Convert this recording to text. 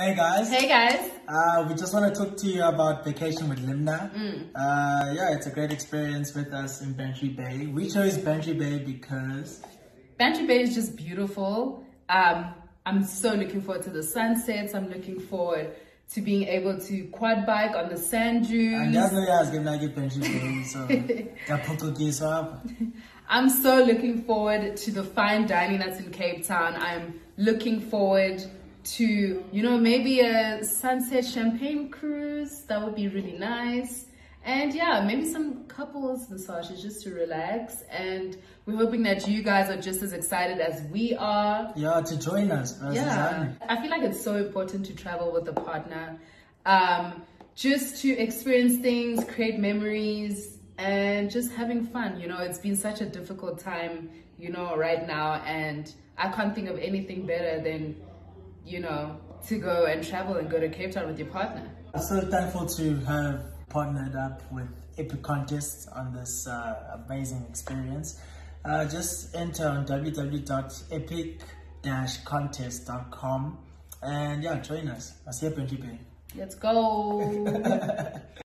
Hey guys. Hey guys. Uh, we just want to talk to you about vacation with Limna. Mm. Uh, yeah, it's a great experience with us in Bantry Bay. We chose Bantry Bay because Bantry Bay is just beautiful. Um, I'm so looking forward to the sunsets. I'm looking forward to being able to quad bike on the sand dunes. andiyazi ke mna ke Bantry Bay so ndiyaphucukiswa apha. I'm so looking forward to the fine dining that's in Cape Town. I'm looking forward to, you know, maybe a sunset champagne cruise. That would be really nice. And yeah, maybe some couples massages just to relax. And we're hoping that you guys are just as excited as we are. Yeah, to join us. Yeah, I feel like it's so important to travel with a partner, um, just to experience things, create memories, and just having fun. You know, it's been such a difficult time, you know, right now, and I can't think of anything better than, you know, to go and travel and go to Cape Town with your partner. I'm so thankful to have partnered up with Epic Contests on this uh, amazing experience. Uh, just enter on www.epic-contest.com and yeah, join us. I'll see you at Let's go.